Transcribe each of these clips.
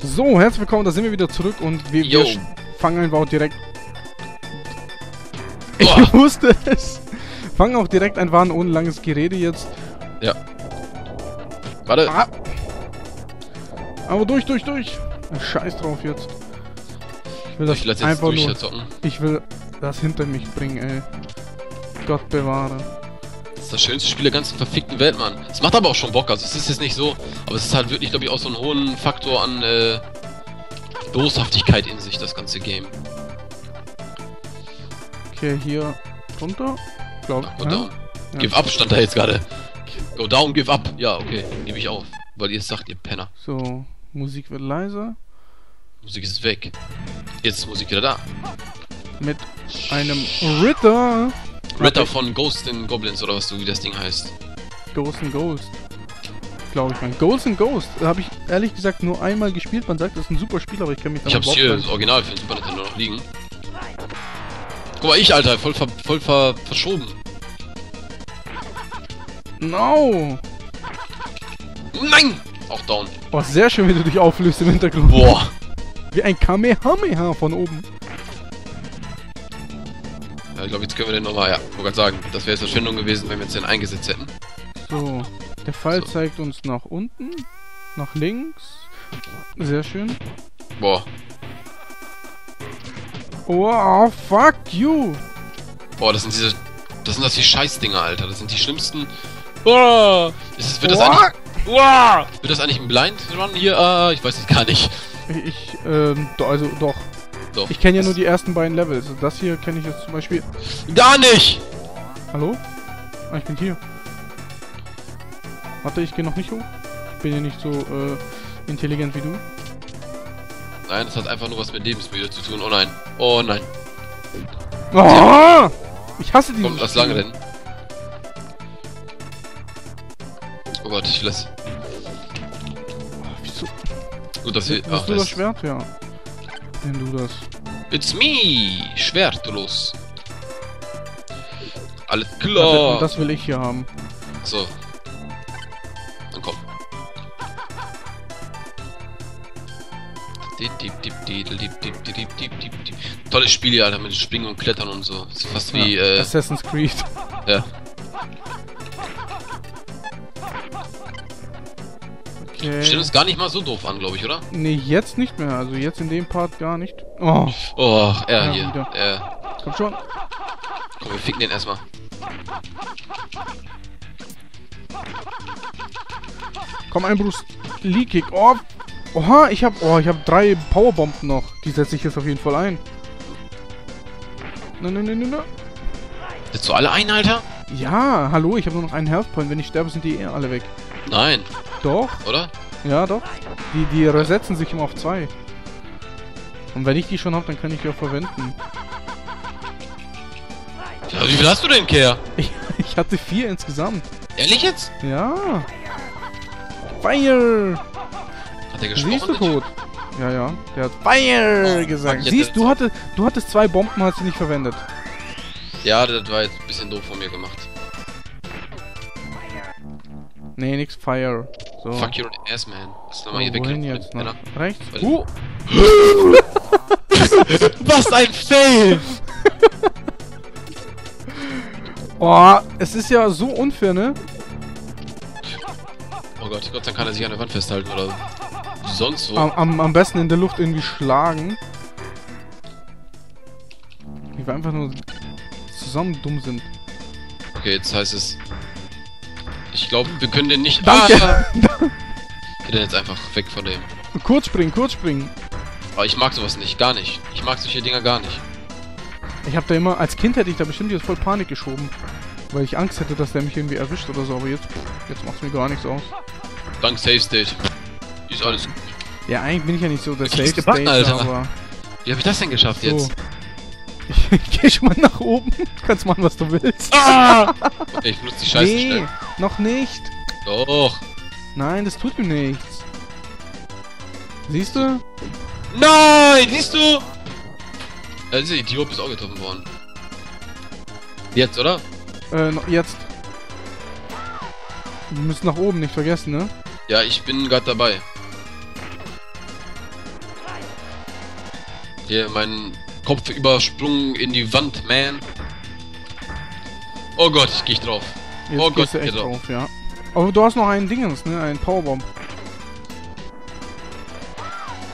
So, herzlich willkommen, da sind wir wieder zurück und wir, Yo. wir fangen einfach direkt... Ich Boah. wusste es! Fangen auch direkt einfach an, ohne langes Gerede jetzt. Ja. Warte. Ah. Aber durch, durch, durch! Scheiß drauf jetzt. Ich will das ich lass jetzt einfach durch nur... Ich will das hinter mich bringen, ey. Gott bewahre. Das ist das schönste Spiel der ganzen verfickten Welt, Mann. Es macht aber auch schon Bock, also es ist jetzt nicht so. Aber es ist halt wirklich, glaube ich, auch so einen hohen Faktor an äh, Boshaftigkeit in sich, das ganze Game. Okay, hier runter. Glaub, Go ja? down. Ja. Give up stand da jetzt gerade. Go down, give up. Ja, okay. Gebe ich auf. Weil ihr es sagt, ihr Penner. So, Musik wird leiser. Musik ist weg. Jetzt ist Musik wieder da. Mit einem Ritter. Ritter von Ghost in Goblins oder was so wie das Ding heißt. Ghost and Ghost. Glaube ich, mein. Ghost and Ghost. Habe ich ehrlich gesagt nur einmal gespielt. Man sagt, das ist ein super Spiel, aber ich kann mich Ich hab's hier, das Original für den Super Nintendo noch liegen. Guck mal, ich, Alter, voll, ver voll ver verschoben. No! Nein! Auch down. Oh, sehr schön, wie du dich auflöst im Hintergrund. Boah. Wie ein Kamehameha von oben. Ja, ich glaube, jetzt können wir den nochmal, ja, wollte gerade sagen, das wäre jetzt Verschwendung gewesen, wenn wir jetzt den eingesetzt hätten. So. Der Pfeil So. zeigt uns nach unten. Nach links. Sehr schön. Boah. Oh, fuck you! Boah, das sind diese, das sind das die Scheißdinger, Alter. Das sind die schlimmsten. Boah. Ist wird das Boah. eigentlich, Boah. wird das eigentlich ein Blind Run hier? Ah, ich weiß es gar nicht. Ich, ähm, also doch. So. Ich kenne ja nur die ersten beiden Levels. Also Das hier kenne ich jetzt zum Beispiel. Gar nicht! Hallo? Ah, ich bin hier. Warte, ich gehe noch nicht hoch. Ich bin ja nicht so äh, intelligent wie du. Nein, das hat einfach nur was mit Lebensmüde zu tun. Oh nein. Oh nein. Oh! Ich hasse dieses Kommt was Spiel. lange denn? Oh Gott, ich lass. Wieso? Gut, dass wir. Ach, du das das. Schwert? Ja. Nimm du das. It's me, Schwertlos. Alles klar. Das, das will ich hier haben. So. Dann komm. Tolles Spiel hier, Alter, mit Springen und Klettern und so. Ist fast wie... Ja, äh, Assassin's Creed. Ja. Okay. Stellt uns gar nicht mal so doof an, glaube ich, oder? Nee, jetzt nicht mehr. Also jetzt in dem Part gar nicht. Oh, Oh, er Ja, hier. wieder. Er. komm schon. Komm, wir ficken den erstmal. Komm, ein Bruce Lee Kick. Oh. Oha, ich hab, oh, ich hab drei Powerbomben noch. Die setze ich jetzt auf jeden Fall ein. Nein, nein, nein, nein. Setzt du alle ein, Alter? Ja, hallo, ich habe nur noch einen Health Point. Wenn ich sterbe, sind die eh alle weg. Nein, Doch, oder? ja, doch. Die, die resetzen sich immer auf zwei. Und wenn ich die schon habe, dann kann ich die auch verwenden. Ja, wie viel hast du denn, Kerr? Ich, ich hatte vier insgesamt. Ehrlich jetzt? Ja. Fire! Hat er Siehst du gesprochen? tot? Ja, ja. Der hat Fire Oh, gesagt. Siehst du, hatte, du hattest zwei Bomben, hast sie nicht verwendet. Ja, das war jetzt ein bisschen doof von mir gemacht. Nee, nix Fire. So. Fuck your ass, man. Lass So, nochmal hier wohin weg. jetzt? Nach rechts? Uh, Was ein Fail! oh, es ist ja so unfair, ne? Oh Gott, Gott, dann kann er sich an der Wand festhalten oder sonst wo. Am, am, am besten in der Luft irgendwie schlagen. Die wir einfach nur zusammen dumm sind. Okay, jetzt heißt es. Ich glaube, wir können den nicht. Danke! Ah! Wir den jetzt einfach weg von dem. kurz springen, kurz springen. Aber ich mag sowas nicht, gar nicht. Ich mag solche Dinger gar nicht. Ich hab da immer, als Kind hätte ich da bestimmt jetzt voll Panik geschoben. Weil ich Angst hätte, dass der mich irgendwie erwischt oder so, aber jetzt, jetzt macht's mir gar nichts aus. Dank Save State. Ist alles gut. Ja, eigentlich bin ich ja nicht so der Ich Safe gebacken, State, Alter. aber Wie habe ich das denn geschafft so. jetzt? ich Geh schon mal nach oben. Du kannst machen, was du willst. Ah! Okay, ich muss die Scheiße nee, stellen. noch nicht. Doch. Nein, das tut mir nichts. Siehst du? Nein, siehst du? Äh, also, die Diop ist auch getroffen worden. Jetzt, oder? Äh, jetzt. Wir müssen nach oben, nicht vergessen, ne? Ja, ich bin gerade dabei. Hier, mein Kopf übersprungen in die Wand, man. Oh Gott, ich geh ich drauf. Jetzt Oh Gott, geht doch. drauf, ja. Aber du hast noch einen Dingens, ne? Einen Powerbomb.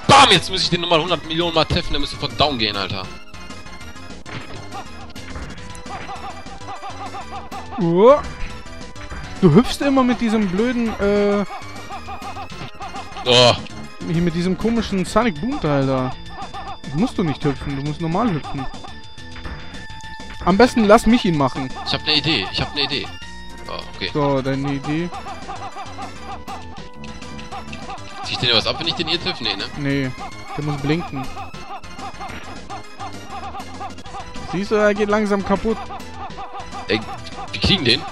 Bam, jetzt muss ich den nochmal 100 Millionen Mal treffen, der muss sofort down gehen, Alter. Uah. Du hüpfst immer mit diesem blöden, äh, Oh, hier mit diesem komischen Sonic Boom Teil da. Musst du nicht hüpfen, du musst normal hüpfen. Am besten lass mich ihn machen. ich hab ne Idee, ich hab ne Idee. Oh, okay. So, deine Idee? Zieh ich den ja was ab, wenn ich den hier treffe? Nee, ne? Nee, der muss blinken. Siehst du, er geht langsam kaputt. Ey, wir kriegen den.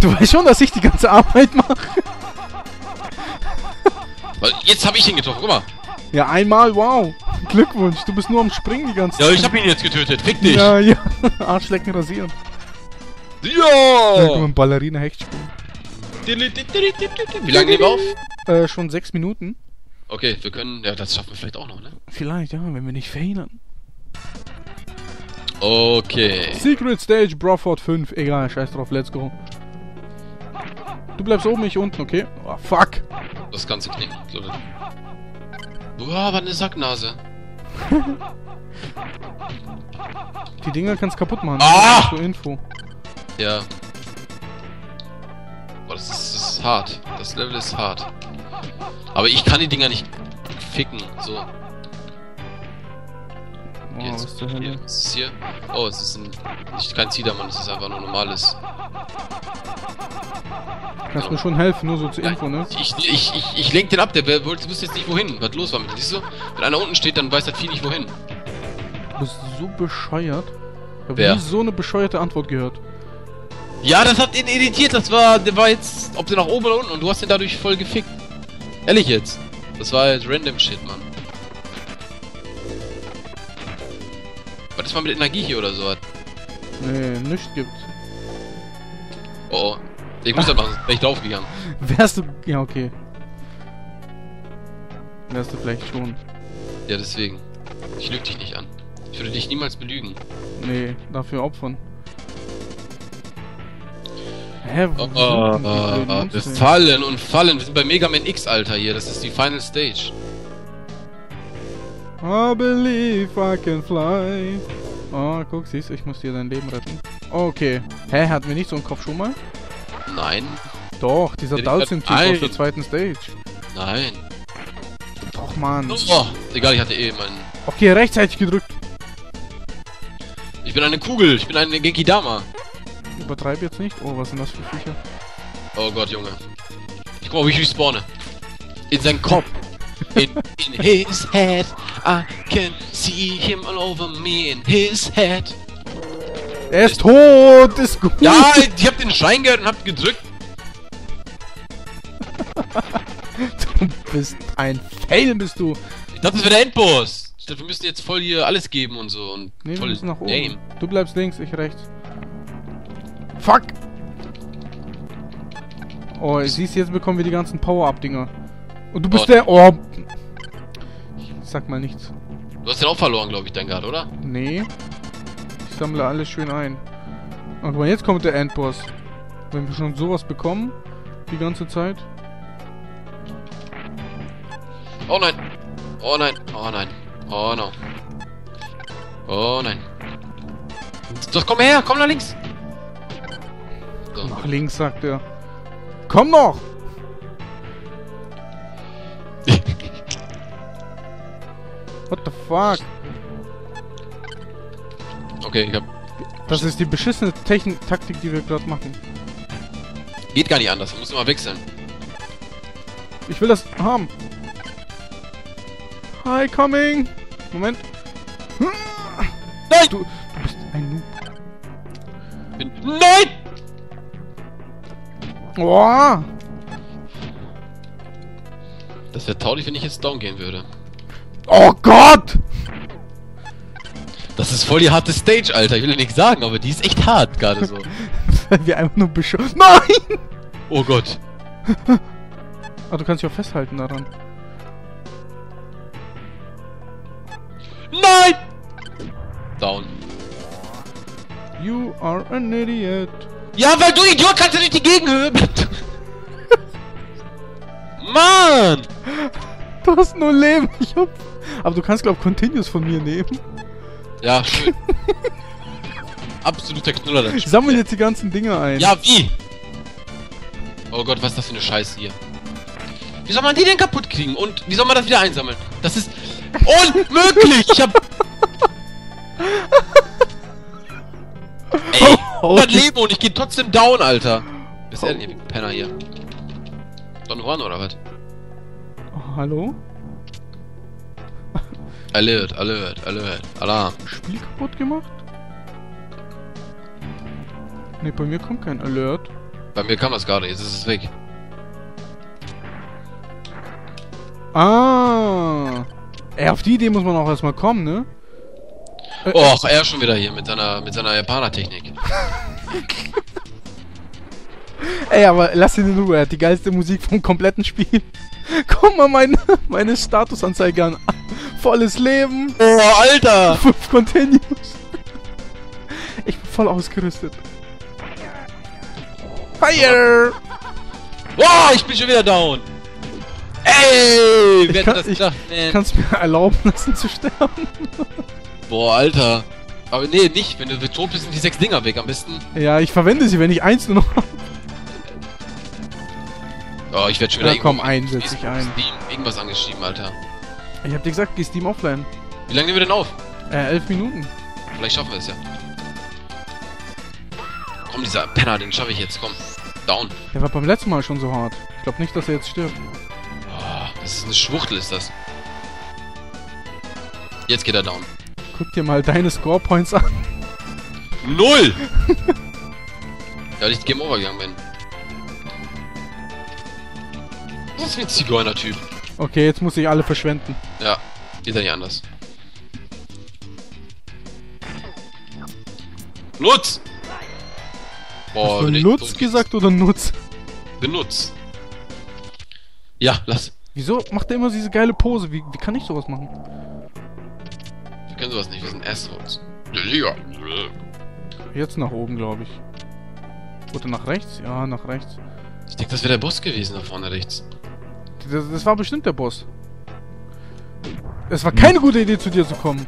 Du weißt schon, dass ich die ganze Arbeit mache. Jetzt habe ich ihn getroffen, guck mal. Ja, einmal, wow. Glückwunsch, du bist nur am Springen die ganze Ja, Zeit. ich hab ihn jetzt getötet, fick dich. Ja, ja. Arschlecken rasieren. Ja, Ja! Ballerina Hechtsprung. Wie lange nehmen wir auf? Äh, schon sechs Minuten. Okay, wir können, ja, das schaffen wir vielleicht auch noch, ne? Vielleicht, ja, wenn wir nicht verhindern. Okay. Secret Stage, Broford 5. Egal, scheiß drauf, let's go. Du bleibst oben, ich unten, okay? Oh, fuck. Das ganze knicken. So, dann- Boah, was eine Sacknase. Die Dinger kannst kaputt machen. Ah! Zur Info. Ja. Boah, das ist, das ist hart. Das Level ist hart. Aber ich kann die Dinger nicht ficken. So. Oh, Jetzt. was ist zur Hier. Hölle? Was ist hier? Oh, es ist ein. Nicht kein Ziedermann, es ist einfach nur normales. Kannst mir schon helfen, nur so zur Info, ne? Ich, ich, ich, ich lenk den ab, der wollte, wusste jetzt nicht wohin, was los war mit. Siehst du? Wenn einer unten steht, dann weiß das Vieh nicht wohin. Du bist so bescheuert. Ich hab Wer? nie so eine bescheuerte Antwort gehört. Ja, das hat ihn irritiert, das war, der war jetzt, ob der nach oben oder unten und du hast den dadurch voll gefickt. Ehrlich jetzt. Das war halt random Shit, Mann. Was ist mal mit Energie hier oder so? Nee, nichts gibt. Oh, oh. Ich muss wäre ich draufgegangen. Wärst du... Ja, okay. Wärst du vielleicht schon. Ja, deswegen. Ich lüge dich nicht an. Ich würde dich niemals belügen. Nee, dafür opfern. Hä, wo Oh, oh, oh, wir fallen und fallen. Wir sind bei Mega Man X, Alter, hier. Das ist die Final Stage. I believe I can fly. Oh, guck, siehst du, ich muss dir dein Leben retten. Okay. Hä, hatten wir nicht so einen Kopf schon mal? Nein, Doch, dieser Dalsim-Typ aus der zweiten Stage. nein. Doch, Mann. Oh, egal, ich hatte eh meinen... Okay, rechtzeitig gedrückt. Ich bin eine Kugel, ich bin eine Genki Dama. Übertreib jetzt nicht. Oh, was sind das für Viecher? Oh Gott, Junge. Ich guck mal, wie ich respawne. In seinen Kopf. In, in his head. I can see him all over me in his head. Er ist tot, ist gut. Ja, ich hab den Schein gehört und hab gedrückt. Du bist ein Fail, bist du. Ich dachte, das wäre der Endboss. Wir müssten jetzt voll hier alles geben und so. Und Nee, müssen nach oben. Game. Du bleibst links, ich rechts. Fuck! Oh, siehst du, jetzt bekommen wir die ganzen Power-Up-Dinger. Und du bist Oh. der... Oh! Ich sag mal nichts. Du hast den auch verloren, glaube ich, dein Guard, oder? Nee. Ich sammle alles schön ein. Und guck mal, jetzt kommt der Endboss. Wenn wir schon sowas bekommen, die ganze Zeit. Oh nein. Oh nein. Oh nein. Oh no. Oh nein. Doch, komm her, komm nach links. So. Nach links, sagt er. Komm noch! What the fuck? Okay, ich hab. Das ist die beschissene Technik Taktik, die wir gerade machen. Geht gar nicht anders, wir müssen mal wechseln. Ich will das haben. Hi, coming! Moment. Nein! Du, du bist ein Noob. Bin Nein! Boah! Das wäre traurig, wenn ich jetzt down gehen würde. Oh Gott! Das ist voll die harte Stage, Alter. Ich will ja nichts sagen, aber die ist echt hart gerade so. Weil wir einfach nur beschossen. Nein! Oh Gott. Ah, du kannst dich auch festhalten daran. Nein! Down. You are an idiot. Ja, weil du Idiot kannst du nicht die Gegenhöhe. Mann! Du hast nur Leben. Ich hab... Aber du kannst, glaub Continuous von mir nehmen. Ja, schön. Absoluter Knuller, das Ich sammle jetzt die ganzen Dinger ein. Ja, wie? Oh Gott, was ist das für eine Scheiße hier? Wie soll man die denn kaputt kriegen? Und wie soll man das wieder einsammeln? Das ist unmöglich! Ich hab... Ey, Oh, 100 Leben und ich geh trotzdem down, Alter. Bist du denn, ihr Penner hier? Don Juan oder was? Oh, hallo? Alert, Alert, Alert, Alarm. Spiel kaputt gemacht? Ne, bei mir kommt kein Alert. Bei mir kam das gerade, jetzt ist es weg. Ah. Ey, auf die Idee muss man auch erstmal kommen, ne? Äh, Och, er schon wieder hier mit seiner, mit seiner Japaner-Technik. Ey, aber lass ihn in Ruhe. Er hat die geilste Musik vom kompletten Spiel. Guck mal meine, meine Statusanzeige an. Volles Leben. Oh, Alter! 5 Continues. Ich bin voll ausgerüstet. Fire! Wow, ich bin schon wieder down. Ey, wer kann- das ich- gedacht? Man. Kannst mir erlauben lassen zu sterben? Boah, Alter. Aber nee, nicht. Wenn du tot bist, sind die sechs Dinger weg. Am besten. Ja, ich verwende sie, wenn ich eins nur noch hab. Oh, ich werde schon wieder Ja, komm, irgendwo- ein, setz dich Facebook, ein. Steam, irgendwas angeschrieben, Alter. Ich hab dir gesagt, geh Steam offline. Wie lange nehmen wir denn auf? Äh, elf Minuten. Vielleicht schaffen wir es ja. Komm, dieser Penner, den schaffe ich jetzt. Komm. Down. Der war beim letzten Mal schon so hart. Ich glaube nicht, dass er jetzt stirbt. Oh, das ist eine Schwuchtel, ist das. Jetzt geht er down. Guck dir mal deine Scorepoints an. Null! ja, weil ich Game Over gegangen bin. Das ist wie ein Zigeuner-Typ. Okay, jetzt muss ich alle verschwenden. Ja, geht ja nicht anders. Nutz! Boah, Hast du tot- gesagt oder Nutz? Benutz. Ja, lass. Wieso macht er immer diese geile Pose? Wie, wie kann ich sowas machen? Wir können sowas nicht, wir sind Assholes. Ja. Jetzt nach oben, glaube ich. Oder nach rechts? Ja, nach rechts. Ich denke, das wäre der Boss gewesen da vorne rechts. Das, das war bestimmt der Boss. Es war keine gute Idee, zu dir zu kommen.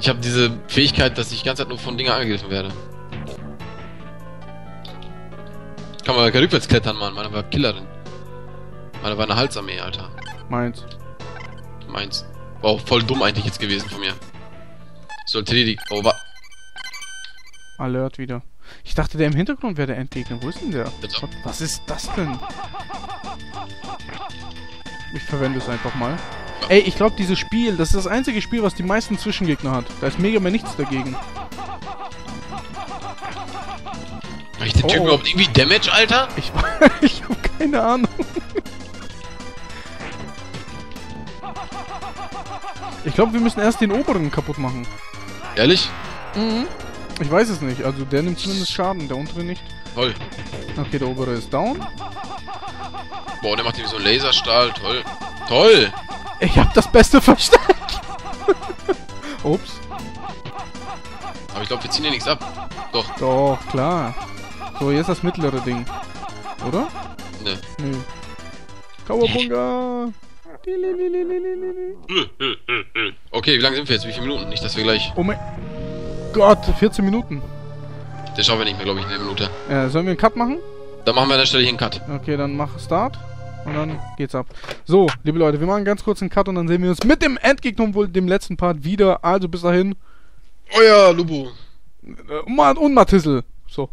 Ich habe diese Fähigkeit, dass ich die ganze Zeit nur von Dingen angegriffen werde. Kann man gar rückwärts klettern, Mann. Meine war Killerin. Meine war eine Halsarmee, Alter. Meins. Meins. War auch voll dumm eigentlich jetzt gewesen von mir. Sollte die... oh, wa... Alert wieder. Ich dachte, der im Hintergrund wäre der Endgegner. Wo ist denn der? Was ist das denn? Ich verwende es einfach mal. Ey, ich glaube, dieses Spiel, das ist das einzige Spiel, was die meisten Zwischengegner hat. Da ist Mega Man nichts dagegen. Hab ich den Oh, Typen überhaupt irgendwie Damage, Alter? Ich, ich habe keine Ahnung. Ich glaube, wir müssen erst den oberen kaputt machen. Ehrlich? Mhm. Ich weiß es nicht. Also der nimmt zumindest Schaden, der untere nicht. Toll. Okay, der obere ist down. Boah, der macht irgendwie so einen Laserstahl. Toll. Toll! Ich habe das Beste versteckt. Ups. Aber ich glaube, wir ziehen hier nichts ab. Doch. Doch, klar. So, jetzt das mittlere Ding. Oder? Ne. Nö. Kawabunga. Okay, wie lange sind wir jetzt? Wie viele Minuten? Nicht, dass wir gleich... Oh mein Gott, 14 Minuten. Der schaffen wir nicht mehr, glaube ich, in einer Minute. Äh, sollen wir einen Cut machen? Dann machen wir an der Stelle hier einen Cut. Okay, dann mach Start. Und dann geht's ab. So, liebe Leute, wir machen ganz kurz einen Cut und dann sehen wir uns mit dem Endgegner und wohl dem letzten Part wieder. Also bis dahin. Euer Lubu. Äh, und Matissel. So.